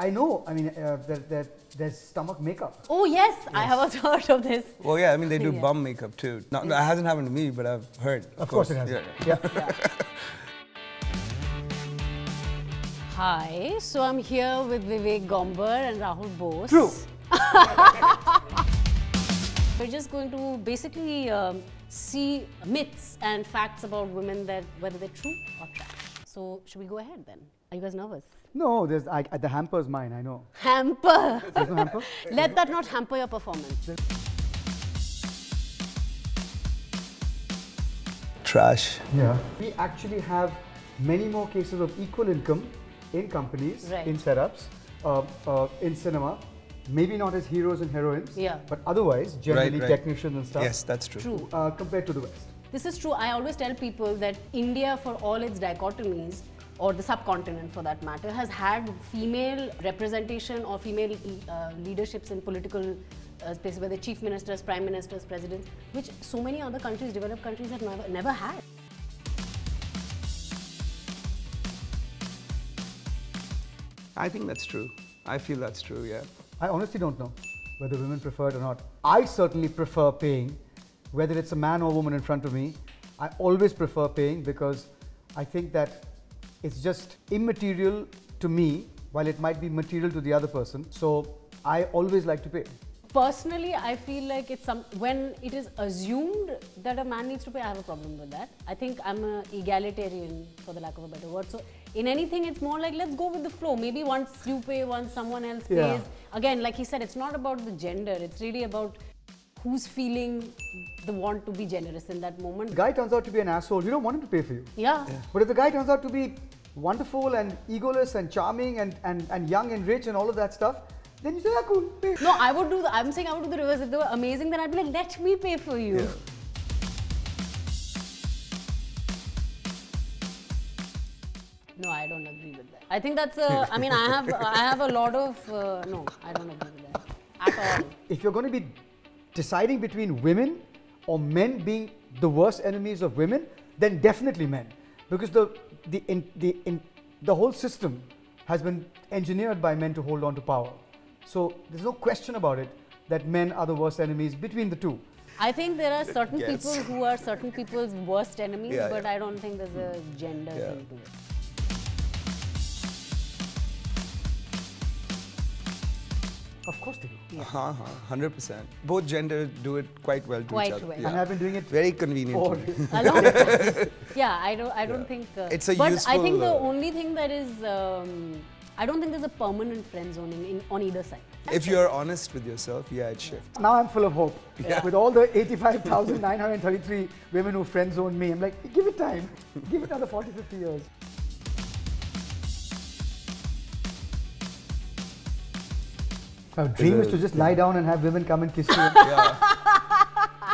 I know. I mean, uh, there, there, there's stomach makeup. Oh yes, I have also heard of this. Well, yeah, I mean, they do Yeah. bum makeup too. Not, That hasn't happened to me, but I've heard. Of, course. it has. Yeah. Yeah. Hi, so I'm here with Vivek Gomber and Rahul Bose. True. We're just going to basically um, see myths and facts about women that whether they're true or trash. So should we go ahead then? Are you guys nervous? No, there's I, the hamper's mine. I know. Hamper. There's no hamper. Let that not hamper your performance. Trash. Yeah. We actually have many more cases of equal income in companies, Right. in setups, uh, uh, in cinema. Maybe not as heroes and heroines, Yeah. but otherwise, generally right. technicians and stuff. Yes, that's true. True. Uh, compared to the West. This is true. I always tell people that India, for all its dichotomies, or the subcontinent for that matter, has had female representation or female uh, leaderships in political uh, spaces, whether chief ministers, prime ministers, presidents, which so many other countries, developed countries, have never, never had. I think that's true. I feel that's true, yeah. I honestly don't know whether women prefer it or not. I certainly prefer paying, whether it's a man or woman in front of me. I always prefer paying because I think that it's just immaterial to me while it might be material to the other person. So I always like to pay. Personally, I feel like it's some when it is assumed that a man needs to pay. I have a problem with that. I think I'm a egalitarian, for the lack of a better word. So in anything, it's more like let's go with the flow. Maybe once you pay, once someone else pays. Yeah. Again, like he said, it's not about the gender. It's really about who's feeling the want to be generous in that moment. The guy turns out to be an asshole, you don't want him to pay for you. Yeah. But if the guy turns out to be wonderful and egoless and charming and, and, and young and rich and all of that stuff, then you say, yeah, cool, pay. No, I would do. The, I'm saying I would do the reverse. If they were amazing, then I'd be like, let me pay for you. Yeah. No, I don't agree with that. I think that's a. I mean, I have I have a lot of. Uh, no, I don't agree with that at all. if you're going to be deciding between women or men being the worst enemies of women, then definitely men, because the the in, the in, the whole system has been engineered by men to hold on to power. So there's no question about it that men are the worst enemies between the two. I think there are certain Yes. people who are certain people's worst enemies, Yeah, but yeah. I don't think there's a gender Yeah. thing to it. Of course they do. Uh-huh, 100%. Both genders do it quite well to Quite each other. well. Yeah. And I've been doing it Very conveniently. for Along yeah, I don't. I don't Yeah. think. Uh, It's a but I useful, think the uh, only thing that is, um, I don't think there's a permanent friend zoning in, on either side. If you're honest with yourself, yeah, it shifts. Now I'm full of hope. Yeah. With all the 85,933 women who friend zoned me, I'm like, give it time. Give it another 40, 50 years. Our dream is to just lie down and have women come and kiss you.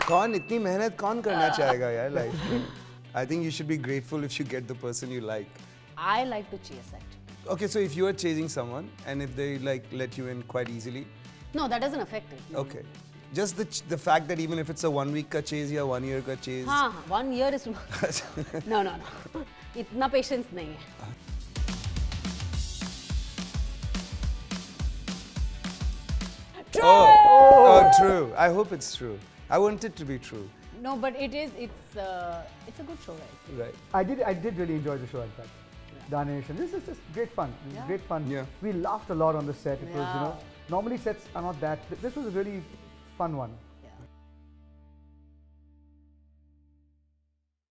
कौन इतनी मेहनत कौन करना चाहेगा यार life में I think you should be grateful if you get the person you like. I like to chase actually. Okay, so if you are chasing someone and if they like let you in quite easily, No, that doesn't affect it. okay. Just the ch- the fact that even if it's a one week ka chase or one year ka chase, हाँ हाँ one year is no no no इतना patience नहीं है oh, true. I hope it's true. I want it to be true. no but it is it's uh, it's a good show guys Right. I did I did really enjoy the show, in fact. Danesh, and this is just great fun. This is Yeah. great fun. Yeah. We laughed a lot on the set. It was, you know, normally sets are not that. This was a really fun one.